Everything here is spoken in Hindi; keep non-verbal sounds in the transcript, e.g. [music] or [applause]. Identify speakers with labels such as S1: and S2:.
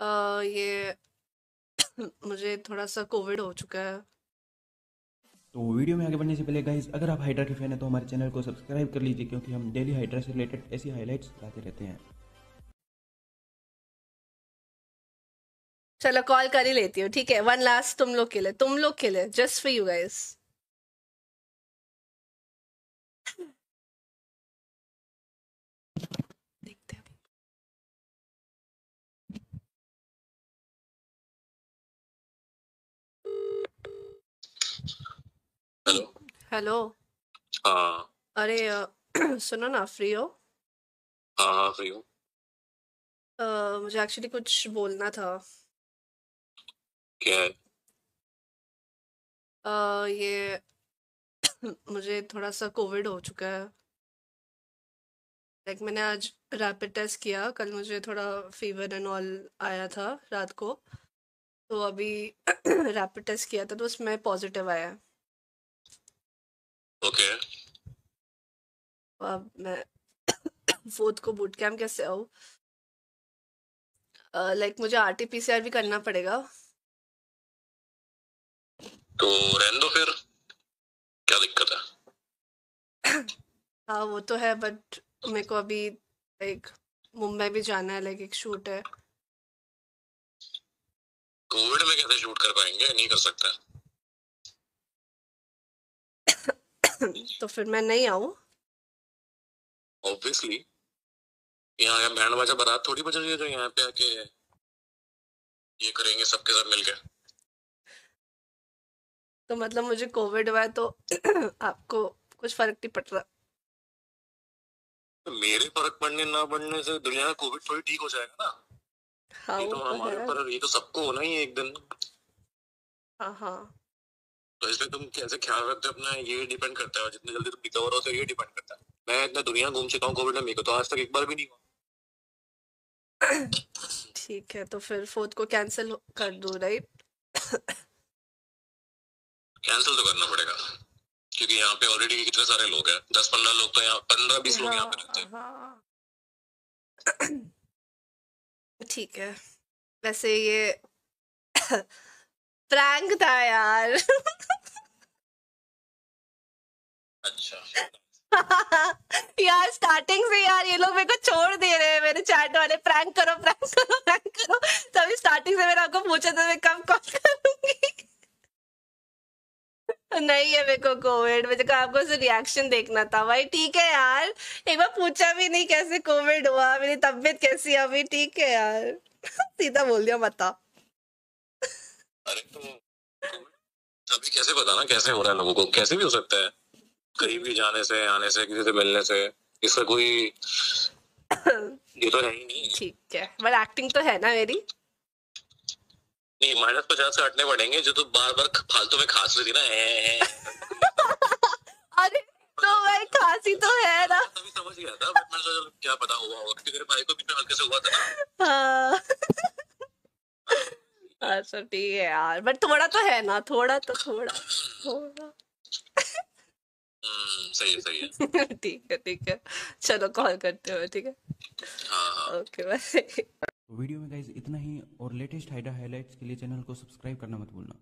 S1: अ, ये [coughs] मुझे थोड़ा-सा कोविड हो चुका है।
S2: तो वीडियो में आगे बढ़ने से पहले गाइस अगर आप हाइड्रा के फ़ैन हैं तो हमारे चैनल को सब्सक्राइब कर लीजिए क्योंकि हम डेली हाइड्रा से रिलेटेड ऐसी हाइलाइट्स लाते रहते हैं।
S1: चलो कॉल कर ही लेती हूँ। ठीक है वन लास्ट तुम लोग के लिए तुम लोग के लिए just for you guys
S3: hello. हाँ।
S1: अरे अ, [clears throat] सुनो ना फ्री हो?
S3: हाँ हाँ फ्री हूँ।
S1: अ, मुझे एक्चुअली कुछ बोलना था।
S3: क्या है?
S1: अ, ये [clears throat] मुझे थोड़ा सा कोविड हो चुका है। लाइक मैंने आज रैपिड टेस्ट किया। कल मुझे थोड़ा फीवर एंड ऑल आया था रात को। तो अभी [clears throat] रैपिड टेस्ट किया था तो उसमें पॉजिटिव आया। है
S3: ओके
S1: अब मैं [coughs] फोर्थ को बूट कैम्प कैसे आऊँ? लाइक मुझे R T P C R भी करना पड़ेगा।
S3: तो रहने दो फिर। क्या दिक्कत है? [coughs]
S1: हाँ वो तो है बट मेरे को अभी लाइक मुंबई भी जाना है लाइक एक शूट है।
S3: कोविड में कैसे शूट कर पाएँगे? नहीं कर सकते। [coughs]
S1: तो फिर मैं नहीं आऊँ।
S3: ऑब्वियसली यहाँ का बैंड बाजा बारात थोड़ी बज रही है जो यहाँ पे आके ये करेंगे सबके सब मिलके।
S1: तो मतलब मुझे कोविड हुआ है तो [coughs] आपको कुछ फ़र्क नहीं पड़ रहा।
S3: तो मेरे फ़र्क पड़ने ना पड़ने से दुनिया का कोविड थोड़ी ठीक हो जाएगा ना?
S1: हाँ
S3: ये तो
S1: तो
S3: हमारे ऊपर ये तो सबको होना ही है एक दिन।
S1: हाँ हाँ।
S3: तो इसमें तुम कैसे ख्याल रखते हो? अपना ये डिपेंड करता है और जितनी जल्दी तुम रिकवर होते हो ये डिपेंड करता है। मैं इतना दुनिया घूम चुका हूँ कोविड में मेरे को तो आज तक एक बार भी नहीं हुआ।
S1: ठीक है तो फिर फोर्थ को कैंसिल कर दूँ राइट
S3: कैंसिल तो करना पड़ेगा क्योंकि यहाँ पे ऑलरेडी कितने सारे लोग हैं? दस पंद्रह लोग तो यहाँ पंद्रह बीस लोग यहाँ पे रहते हैं।
S1: हाँ। ठीक है वैसे ये [laughs] प्रैंक था यार।
S3: अच्छा। [laughs]
S1: यार स्टार्टिंग से यार ये लोग मेरे को छोड़ दे रहे हैं। मेरे चैट वाले प्रैंक करो प्रैंक करो प्रैंक करो। तभी स्टार्टिंग से मैंने आपको पूछा था मैं कब कॉल करूँगी। नहीं है मेरे को कोविड मुझे कहा आपको सिर्फ़ रिएक्शन देखना था। भाई ठीक है यार। एक बार पूछा भी नहीं कैसे कोविड हुआ मेरी तबीयत कैसी है अभी? ठीक है यार। [laughs] सीधा बोल दिया बता।
S3: अरे तो अभी कैसे पता ना कैसे हो रहा है लोगों को? कैसे भी हो सकता है। कहीं भी जाने से आने से किसी से मिलने से इसका कोई [coughs] ये तो है ही नहीं।
S1: ठीक है। बट एक्टिंग तो है ना मेरी?
S3: नहीं माइनस पचास से हटने पड़ेंगे जो तो बार बार फालतू में खांस रही थी ना। [laughs]
S1: अरे तो भाई खांसी तो है ना।
S3: तभी समझ गया था बट मैंने सोचा क्या पता हुआ होगा क्योंकि मेरे भाई को भी हल्के से हुआ था
S1: हाँ। [laughs] अच्छा ठीक है यार बट थोड़ा तो है ना थोड़ा तो थोड़ा थोड़ा।
S3: सही है सही है। [laughs]
S1: ठीक है ठीक है। चलो कॉल करते हो ठीक है?
S3: हाँ। हाँ
S1: ओके बाय
S2: तो वीडियो में गाइज़ इतना ही और लेटेस्ट हाइडा हाइलाइट्स के लिए चैनल को सब्सक्राइब करना मत भूलना।